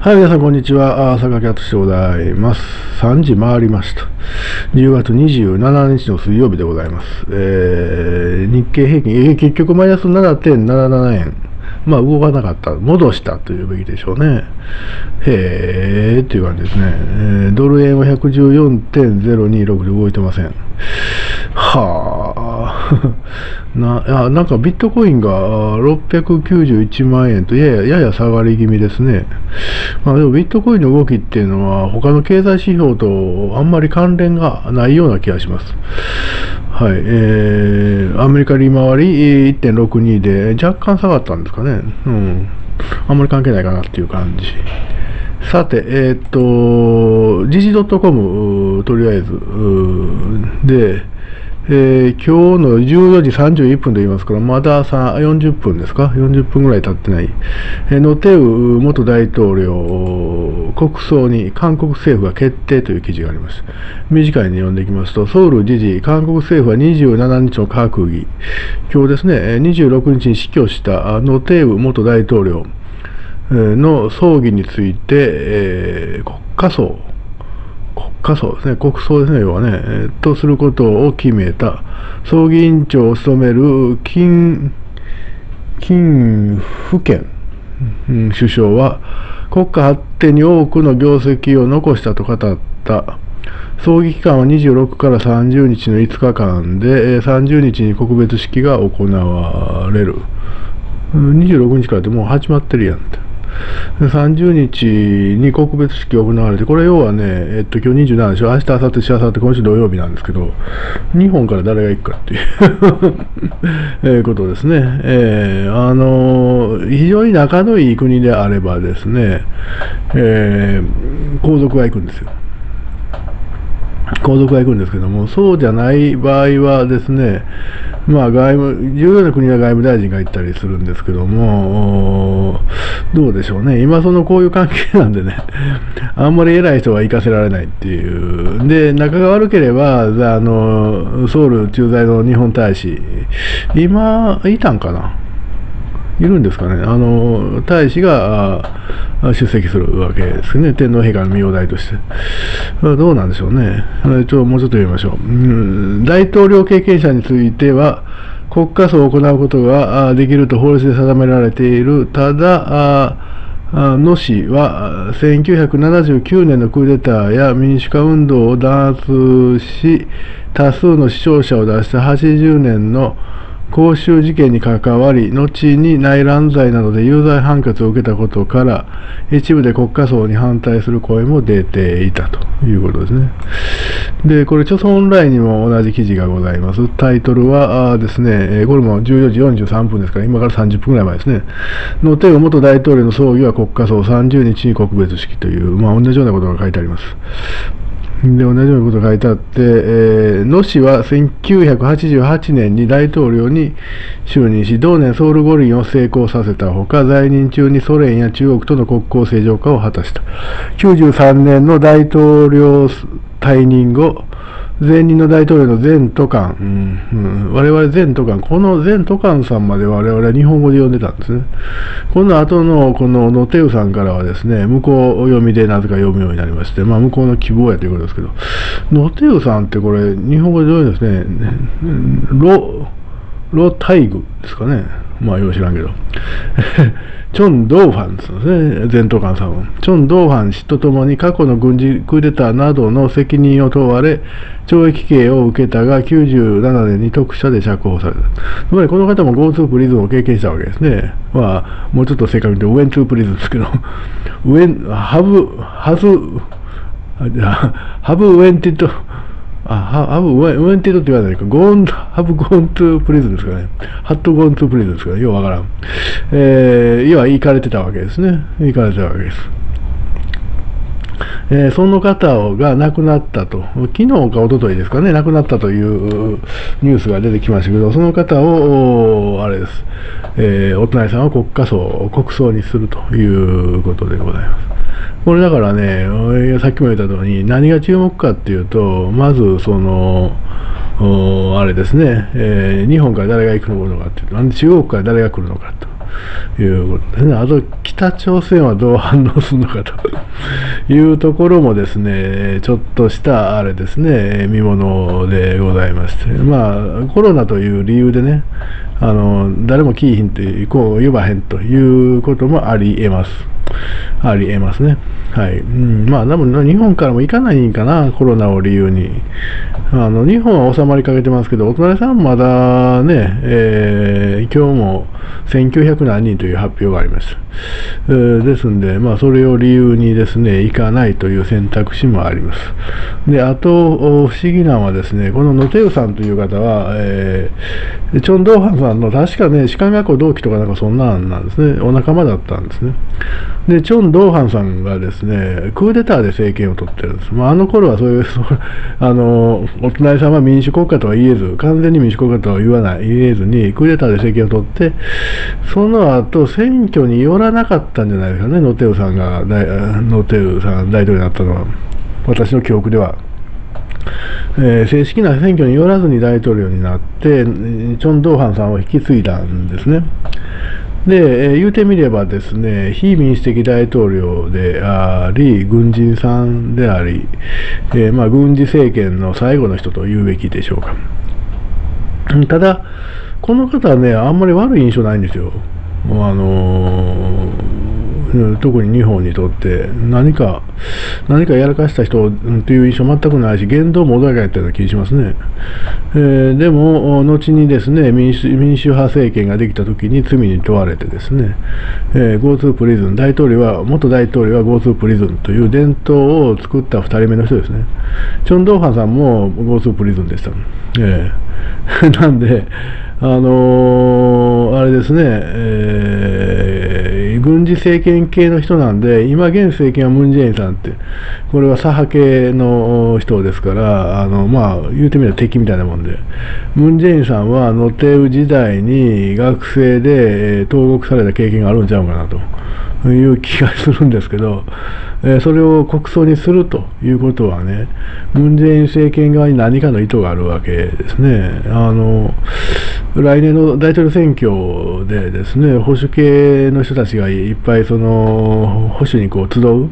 はい、皆さん、こんにちは。坂木敦でございます。3時回りました。10月27日の水曜日でございます。えー、日経平均、えー結局マイナス7.77円。まあ、動かなかった。戻したというべきでしょうね。へーっていう感じですね。えードル円は114.026で動いてません。はあ。な、あなんかビットコインが691万円とやややや下がり気味ですね。まあでもビットコインの動きっていうのは他の経済指標とあんまり関連がないような気がします。はい。えー、アメリカ利回り1.62で若干下がったんですかね。うん。あんまり関係ないかなっていう感じ。さて、えーっと、時事 .com、とりあえず、で、えー今日の14時31分と言いますから、まださ40分ですか ?40 分ぐらい経ってない。えーノテウ元大統領、国葬に韓国政府が決定という記事があります。短いに読んでいきますと、ソウル時事、韓国政府は27日の閣議、今日ですね、26日に死去したノテウ元大統領、の葬儀について、えー国家葬、国家葬ですね、国葬ですね、要はね、えーとすることを決めた、葬儀委員長を務める金、金福健、うん首相は、国家発展に多くの業績を残したと語った。葬儀期間は26から30日の5日間で、30日に告別式が行われる。26日からってもう始まってるやんって。30日に告別式が行われて、これ要はね、えっと、今日27でしょ、明日、明後日、しあさって、今週土曜日なんですけど、日本から誰が行くかっていう えことですね。えーあのー非常に仲のいい国であればですね、えー皇族が行くんですよ。皇族が行くんですけども、そうじゃない場合はですね、まあ外務、重要な国は外務大臣が行ったりするんですけども、どうでしょうね。今そのこういう関係なんでね、あんまり偉い人は行かせられないっていう。で、仲が悪ければ、あの、ソウル駐在の日本大使、今、いたんかな？いるんですかね、あの大使が出席するわけですね、天皇陛下の御用代として。どうなんでしょうね、ちょもうちょっと読みましょう、うん大統領経験者については、国家葬を行うことができると法律で定められている、ただ、野氏は1979年のクーデターや民主化運動を弾圧し、多数の死傷者を出した80年の公衆事件に関わり、後に内乱罪などで有罪判決を受けたことから、一部で国家葬に反対する声も出ていたということですね。で、これ、著村オンラインにも同じ記事がございます。タイトルはあですね、これも14時43分ですから、今から30分ぐらい前ですね。のテウ元大統領の葬儀は国家葬30日に告別式という、まあ、同じようなことが書いてあります。で、同じようなことが書いてあって、えー、野氏は1988年に大統領に就任し、同年ソウル五輪を成功させたほか、在任中にソ連や中国との国交正常化を果たした。93年の大統領退任後、前任の大統領の前都官、うん。うん。我々前都官、この前都官さんまで我々は日本語で呼んでたんですね。この後のこの野手ウさんからはですね、向こう読みでなぜか読むようになりまして、まあ向こうの希望やということですけど、野手ウさんってこれ、日本語でどういうんですね、ロ、ロタイグですかね。まあよう知らんけど。チョン・ドーファンですね、前途官さんは。チョン・ドーファン氏とともに過去の軍事クーデターなどの責任を問われ、懲役刑を受けたが、97年に特赦で釈放された。つまりこの方も GoTo プリズンを経験したわけですね。まあ、もうちょっと正確に言うと、ウェントゥープリズンですけど、ウェン、ハブ、ハズ、Have wented、あ、 have wented って言わないか、 gone、have gone to prison ですかね。 Had gone to prison ですかね。ようわからん。えー、要は行かれてたわけですね。行かれてたわけです。えーその方が亡くなったと、昨日か一昨日ですかね、亡くなったというニュースが出てきましたけど、その方を、あれです、えーお隣さんは国家葬、国葬にするということでございます。これだからね、さっきも言った通り、何が注目かっていうと、まず、その、あれですね、えー日本から誰が行くのかっていうと、なんで中国から誰が来るのかと。いうことですね。あと、北朝鮮はどう反応するのかと いうところもですね、ちょっとしたあれですね、見ものでございまして、まあ、コロナという理由でね、あの誰も来いひんとこう呼ばへんということもありえます。ありえますね。はい。うん、まあ、でも日本からも行かないんかな、コロナを理由に。あの、日本は収まりかけてますけど、お隣さんまだね、えー、今日も1900何人という発表があります。えー、ですんで、まあ、それを理由にですね、行かないという選択肢もあります。で、あと、不思議なのはですね、この野手ウさんという方は、えー、チョン・ドーハンさんの確かね、士官学校同期とかなんかそんなんなんですね、お仲間だったんですね。で、チョン・ドーハンさんがですね、クーデターで政権を取ってるんです。まあ、あの頃はそういう、あの、お隣さんは民主国家とは言えず、完全に民主国家とは言わない、言えずに、クーデターで政権を取って、そその後、選挙によらなかったんじゃないですかね、ノテウさんが、ノテウさん大統領になったのは、私の記憶では。えー、正式な選挙によらずに大統領になって、チョン・ドーハンさんを引き継いだんですね。で、えー、言うてみればですね、非民主的大統領であり、軍人さんであり、えー、まあ、軍事政権の最後の人と言うべきでしょうか。ただ、この方はね、あんまり悪い印象ないんですよ。あの特に日本にとって何か、何かやらかした人という印象全くないし、言動も穏やかやったような気がしますね。えー、でも、後にですね民主、民主派政権ができた時に罪に問われてですね、えー、GoTo プリズン、大統領は、元大統領は GoTo プリズンという伝統を作った2人目の人ですね。チョン・ドーハンさんも GoTo プリズンでした。えー、なんで、あのー、あれですね、えー、軍事政権系の人なんで、今現政権はムン・ジェインさんって、これは左派系の人ですから、あの、まあ、言うてみれば敵みたいなもんで、ムン・ジェインさんはノテウ時代に学生で投獄された経験があるんちゃうかなと。いう気がするんですけど、えー、それを国葬にするということはね、ムン・ジェイン政権側に何かの意図があるわけですね。あの来年の大統領選挙でですね、保守系の人たちがいっぱいその保守にこう集う、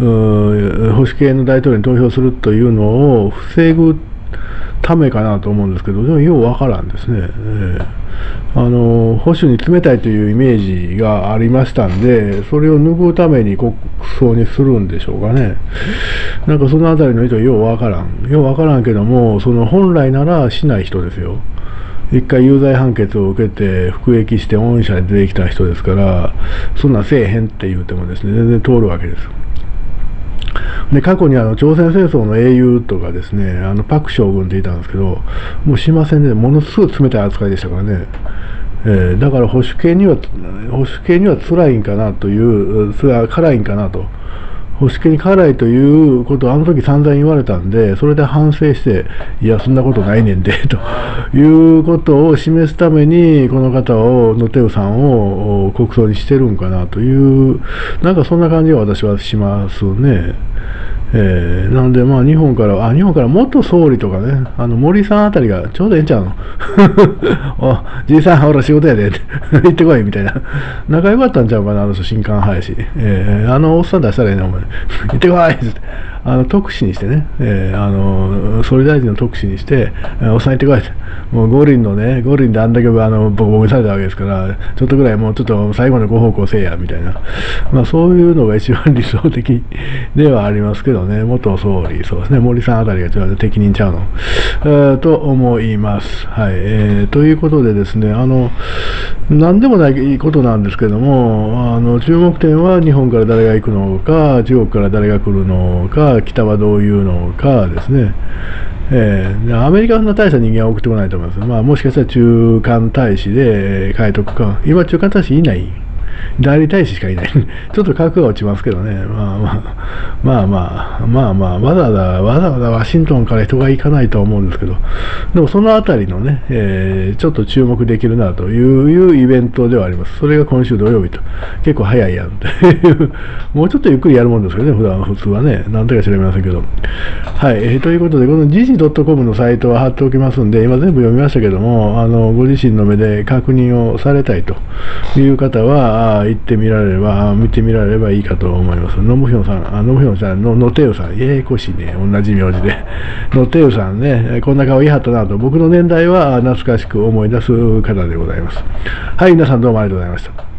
う保守系の大統領に投票するというのを防ぐためかなと思うんですけど、でもようわからんですね。えー、あの保守に冷たいというイメージがありましたんで、それを拭うために国葬にするんでしょうかね。なんかそのあたりの意図ようわからん。ようわからんけども、その本来ならしない人ですよ。一回有罪判決を受けて服役して恩赦で出てきた人ですから、そんなせえへんって言うてもですね、全然通るわけです。で過去にあの朝鮮戦争の英雄とかですね、あのパク将軍っていたんですけど、もうしませんね、ものすごい冷たい扱いでしたからね。えー、だから保守系には、保守系には辛いんかなというそれは、辛いんかなと。保守系に辛いということをあの時散々言われたんで、それで反省して、いや、そんなことないねんで、ということを示すために、この方を、ノテウさんを国葬にしてるんかなという、なんかそんな感じは私はしますね。えー、なので、まあ、日本から、あ、日本から元総理とかね、あの、森さんあたりがちょうどええんちゃうの？お、じいさん、ほら仕事やで、行ってこい、みたいな。仲良かったんちゃうかな、あの人、新刊林。えー、あのおっさん出したらええな、お前。行ってこいって。あの特使にしてね、えー、あの総理大臣の特使にして、えー、抑えてください。もう五輪のね、五輪であんだけあのボコボコされたわけですから、ちょっとぐらいもうちょっと最後のご奉公せえやみたいな、まあ、そういうのが一番理想的 ではありますけどね、元総理、そうですね、森さんあたりがちょっと適任ちゃうの、えー、と思います。はい。えー、ということでですね、あの何でもないことなんですけども、あの注目点は日本から誰が行くのか、中国から誰が来るのか、北はどういうのかですね、えー、アメリカの大した人間は送ってこないと思います。まあ、もしかしたら中間大使で書いとくか。今、中間大使いない。代理大使しかいない。ちょっと格が落ちますけどね。まあまあ、まあまあ、まあまあ、わざわざ、わざわざワシントンから人が行かないとは思うんですけど、でもそのあたりのね、えー、ちょっと注目できるなというイベントではあります。それが今週土曜日と。結構早いやんっていう、もうちょっとゆっくりやるもんですけどね、普段普通はね。なんとか調べませんけど。はい、えー、ということで、この時事 .com のサイトは貼っておきますんで、今全部読みましたけども、あの、ご自身の目で確認をされたいという方は、あ行ってみられれば、見てみられればいいかと思います。ノムヒョンさん、あノムヒョンさん、のノテウさん、ややこしいね、同じ名字で。ノテウさんね、こんな顔いいはったなと、僕の年代は懐かしく思い出す方でございます。はい、皆さんどうもありがとうございました。